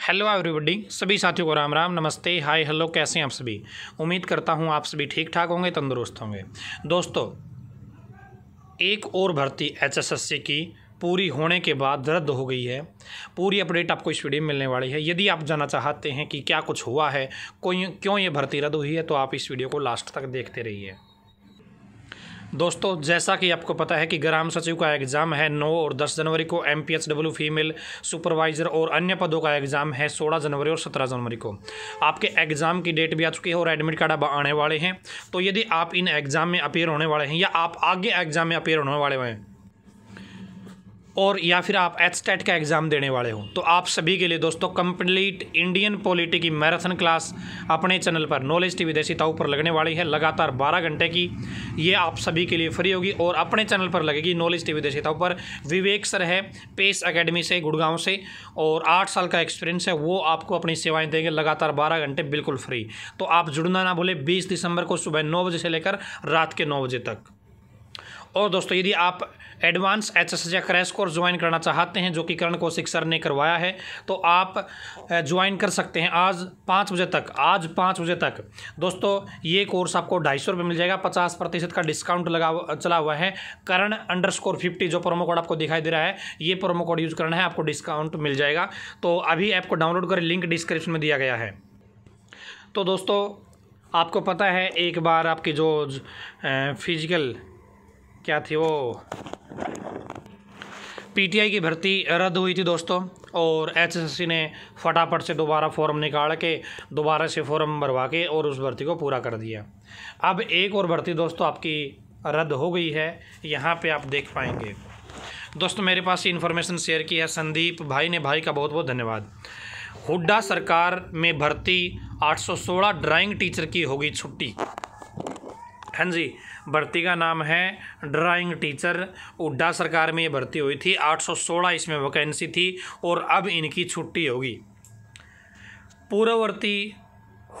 Hello everybody, सभी साथियों को राम राम, नमस्ते, हाय, हेलो, कैसे हैं आप सभी? उम्मीद करता हूँ आप सभी ठीक ठाक होंगे, तंदुरुस्त होंगे। दोस्तों, एक और भर्ती एचएसएससी की पूरी होने के बाद रद्द हो गई है। पूरी अपडेट आपको इस वीडियो में मिलने वाली है। यदि आप जानना चाहते हैं कि क्या कुछ हुआ है, कोई क्यों ये भर्ती रद्द हुई है तो आप इस वीडियो को लास्ट तक देखते रहिए। दोस्तों, जैसा कि आपको पता है कि ग्राम सचिव का एग्ज़ाम है 9 और 10 जनवरी को M P H W female supervisor और अन्य पदों का एग्ज़ाम है 16 जनवरी और 17 जनवरी को। आपके एग्ज़ाम की डेट भी आ चुकी है और एडमिट कार्ड अब आने वाले हैं। तो यदि आप इन एग्ज़ाम में अपेयर होने वाले हैं या आप आगे एग्ज़ाम में अपेयर होने वाले हैं और या फिर आप एच स्टेट का एग्ज़ाम देने वाले हो तो आप सभी के लिए दोस्तों कंप्लीट इंडियन पॉलिटी की मैराथन क्लास अपने चैनल पर नॉलेज टी विदेशीताओं पर लगने वाली है, लगातार 12 घंटे की। ये आप सभी के लिए फ्री होगी और अपने चैनल पर लगेगी नॉलेज टी विदेशीताओं पर। विवेक सर है पेस अकेडमी से, गुड़गांव से और आठ साल का एक्सपीरियंस है, वो आपको अपनी सेवाएँ देंगे, लगातार बारह घंटे बिल्कुल फ्री तो आप जुड़ना ना भूलें, बीस दिसंबर को सुबह नौ बजे से लेकर रात के नौ बजे तक। और दोस्तों, यदि आप एडवांस एच एस या क्रैश कोर्स ज्वाइन करना चाहते हैं, जो कि करण कौशिक सर ने करवाया है तो आप ज्वाइन कर सकते हैं आज पाँच बजे तक, आज पाँच बजे तक। दोस्तों, ये कोर्स आपको ढाई सौ रुपये मिल जाएगा, पचास प्रतिशत का डिस्काउंट लगा चला हुआ है। करण अंडर स्कोर फिफ्टी, जो प्रोमो कोड आपको दिखाई दे रहा है, ये प्रोमो कोड यूज़ करना है, आपको डिस्काउंट मिल जाएगा। तो अभी ऐप को डाउनलोड करें लिंक डिस्क्रिप्शन में दिया गया है। तो दोस्तों, आपको पता है, एक बार आपकी जो फ़िज़िकल क्या थी वो? पीटीआई की भर्ती रद्द हुई थी दोस्तों, और एचएसएससी ने फटाफट से दोबारा फॉर्म निकाल के, दोबारा से फॉर्म भरवा के, और उस भर्ती को पूरा कर दिया। अब एक और भर्ती दोस्तों आपकी रद्द हो गई है, यहाँ पे आप देख पाएँगे। दोस्तों, मेरे पास ये इन्फॉर्मेशन शेयर की है, संदीप भाई ने, भाई का बहुत बहुत धन्यवाद। हुड्डा सरकार में भर्ती 816 ड्राइंग टीचर की होगी छुट्टी। हाँ जी, भर्ती का नाम है ड्राइंग टीचर। उड्डा सरकार में ये भर्ती हुई थी 816 इसमें वैकेंसी थी और अब इनकी छुट्टी होगी। पूर्ववर्ती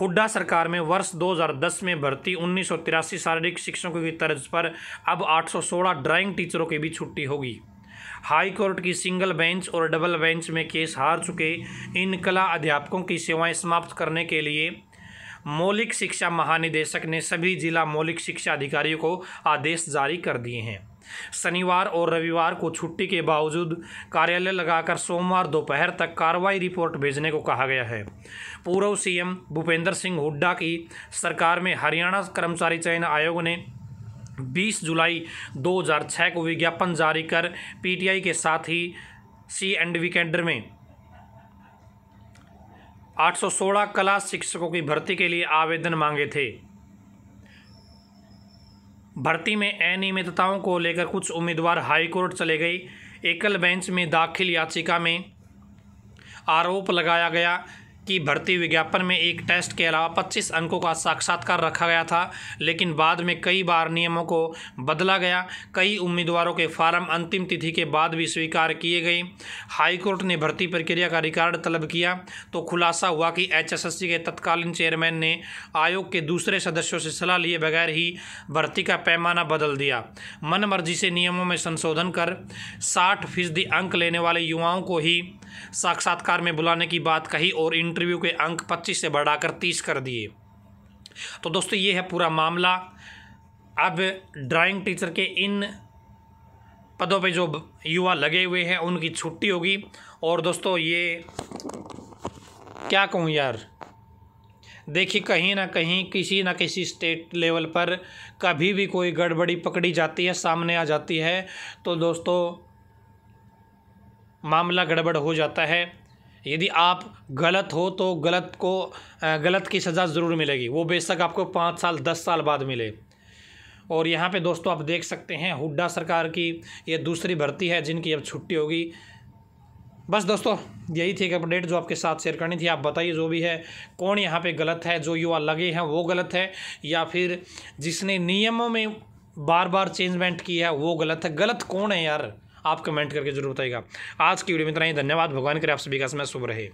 हुड्डा सरकार में वर्ष 2010 में भर्ती, उन्नीस सौ तिरासी शारीरिक शिक्षकों की तर्ज पर अब 816 ड्राइंग टीचरों की भी छुट्टी होगी। हाई कोर्ट की सिंगल बेंच और डबल बेंच में केस हार चुके। इन कला अध्यापकों की सेवाएँ समाप्त करने के लिए मौलिक शिक्षा महानिदेशक ने सभी जिला मौलिक शिक्षा अधिकारियों को आदेश जारी कर दिए हैं। शनिवार और रविवार को छुट्टी के बावजूद कार्यालय लगाकर सोमवार दोपहर तक कार्रवाई रिपोर्ट भेजने को कहा गया है। पूर्व सीएम भूपेंद्र सिंह हुड्डा की सरकार में हरियाणा कर्मचारी चयन आयोग ने 20 जुलाई 2006 को विज्ञापन जारी कर पीटीआई के साथ ही सी एंड वी में 816 कला शिक्षकों की भर्ती के लिए आवेदन मांगे थे। भर्ती में अनियमितताओं को लेकर कुछ उम्मीदवार हाईकोर्ट चले गए। एकल बेंच में दाखिल याचिका में आरोप लगाया गया की भर्ती विज्ञापन में एक टेस्ट के अलावा 25 अंकों का साक्षात्कार रखा गया था, लेकिन बाद में कई बार नियमों को बदला गया। कई उम्मीदवारों के फार्म अंतिम तिथि के बाद भी स्वीकार किए गए। हाईकोर्ट ने भर्ती प्रक्रिया का रिकॉर्ड तलब किया तो खुलासा हुआ कि एचएसएससी के तत्कालीन चेयरमैन ने आयोग के दूसरे सदस्यों से सलाह लिए बगैर ही भर्ती का पैमाना बदल दिया। मन मर्ज़ी से नियमों में संशोधन कर साठ फ़ीसदी अंक लेने वाले युवाओं को ही साक्षात्कार में बुलाने की बात कही और इंटरव्यू के अंक 25 से बढ़ाकर 30 कर दिए। तो दोस्तों, ये है पूरा मामला। अब ड्राइंग टीचर के इन पदों पे जो युवा लगे हुए हैं, उनकी छुट्टी होगी। और दोस्तों, ये क्या कहूँ यार? देखिए, कहीं ना कहीं किसी ना किसी स्टेट लेवल पर कभी भी कोई गड़बड़ी पकड़ी जाती है, सामने आ जाती है। तो दोस्तों मामला गड़बड़ हो जाता है। यदि आप गलत हो तो गलत को गलत की सज़ा ज़रूर मिलेगी। वो बेशक आपको पाँच साल, दस साल बाद मिले। और यहाँ पे दोस्तों आप देख सकते हैं, हुड्डा सरकार की ये दूसरी भर्ती है, जिनकी अब छुट्टी होगी। बस दोस्तों, यही थी एक अपडेट जो आपके साथ शेयर करनी थी। आप बताइए जो भी है, कौन यहाँ पे गलत है, जो युवा लगे हैं, वो गलत है, या फिर जिसने नियमों में बार बार चेंजमेंट किया है, वो गलत है। गलत कौन है यार? आप कमेंट करके ज़रूर बताइएगा। आज की वीडियो में इतना ही। धन्यवाद। भगवान करे आप सभी का समय शुभ रहे।